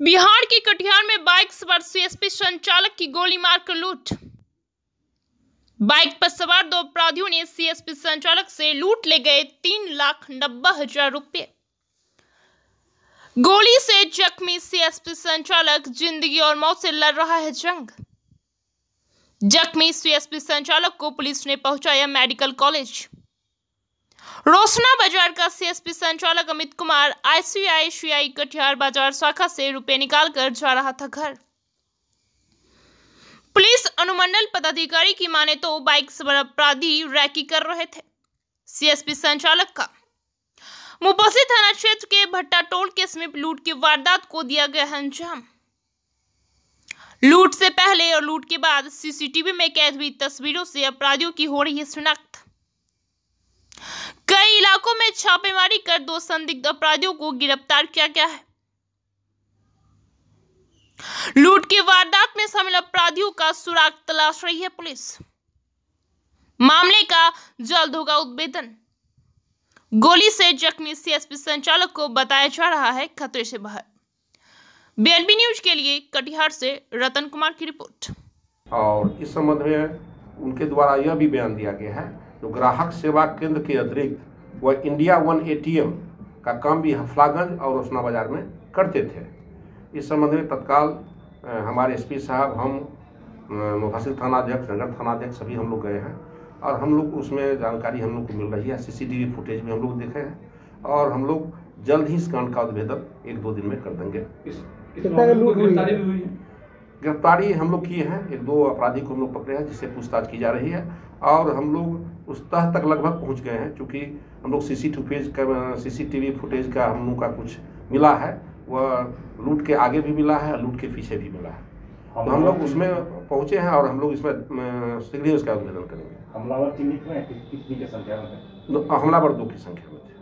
बिहार के कटिहार में बाइक सवार सीएसपी संचालक की गोली मारकर लूट। बाइक पर सवार दो अपराधियों ने सीएसपी संचालक से लूट ले गए तीन लाख नब्बे हज़ार रुपये। गोली से जख्मी सीएसपी संचालक ज़िंदगी और मौत से लड़ रहा है जंग। जख्मी सीएसपी संचालक को पुलिस ने पहुँचाया मेडिकल कॉलेज। रोशना बाज़ार का सीएसपी संचालक अमित कुमार आईसीआईसीआई कटिहार बाज़ार शाखा से रुपए निकालकर जा रहा था घर। पुलिस अनुमंडल पदाधिकारी की माने तो बाइक सवार अपराधी रैकी कर रहे थे सीएसपी संचालक का। मुफस्सी थाना क्षेत्र के भट्टा टोल के समीप लूट की वारदात को दिया गया अंजाम। लूट से पहले और लूट के बाद सीसीटीवी में कैद हुई तस्वीरों से अपराधियों की हो रही है शिनाख्त। इलाकों में छापेमारी कर दो संदिग्ध अपराधियों को गिरफ़्तार किया गया है। लूट की वारदात में शामिल अपराधियों का सुराग तलाश रही है पुलिस। मामले का जल्द होगा उद्भेदन। गोली से जख्मी सीएसपी संचालक को बताया जा रहा है खतरे से बाहर। बीएनपी न्यूज़ के लिए कटिहार से रतन कुमार की रिपोर्ट। और इस संबंध में उनके द्वारा यह भी बयान दिया गया है जो ग्राहक सेवा केंद्र के अतिरिक्त वह इंडिया वन एटीएम का काम भी हफलागंज और रोशना बाज़ार में करते थे। इस संबंध में तत्काल हमारे एसपी साहब हम मुफासिल थानाध्यक्ष नगर थानाध्यक्ष सभी हम लोग गए हैं और हम लोग उसमें जानकारी हम लोग को मिल रही है। सीसीटीवी फुटेज भी हम लोग देखे हैं और हम लोग जल्द ही इस कांड का उद्भेदन एक दो दिन में कर देंगे। इस इस गिरफ्तारी हम लोग किए हैं। एक दो अपराधी को हम लोग पकड़े हैं जिससे पूछताछ की जा रही है। और हम लोग उस तह तक लगभग पहुँच गए हैं क्योंकि हम लोग सीसी फुटेज का सीसीटीवी फुटेज का हम लोग का कुछ मिला है। वह लूट के आगे भी मिला है लूट के पीछे भी मिला है। तो हम लोग उसमें पहुँचे हैं और हम लोग इसमें शीघ्र ही उसका उद्भेदन करेंगे। हमलावर कितनी की संख्या में हमलावर दो की संख्या में थे।